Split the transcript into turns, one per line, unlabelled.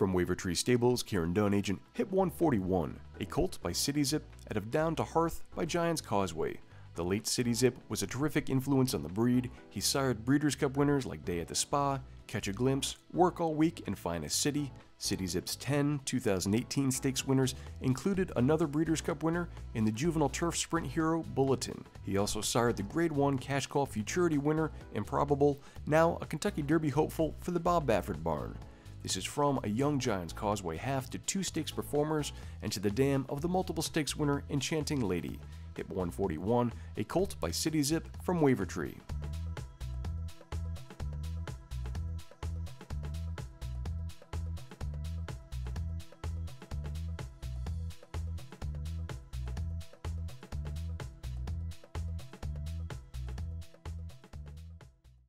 From Wavertree Stables, Ciaran Dunne agent Hip 141, a colt by City Zip out of Down to Hearth by Giants Causeway. The late City Zip was a terrific influence on the breed. He sired Breeders' Cup winners like Day at the Spa, Catch a Glimpse, Work All Week, and Finest City. City Zip's 10 2018 stakes winners included another Breeders' Cup winner in the Juvenile Turf Sprint Hero Bulletin. He also sired the Grade 1 Cash Call Futurity winner, Improbable, now a Kentucky Derby hopeful for the Bob Baffert barn. This is from a Young Giants Causeway half to two stakes performers and to the dam of the multiple stakes winner Enchanting Lady. Hip 141, a colt by City Zip from Wavertree.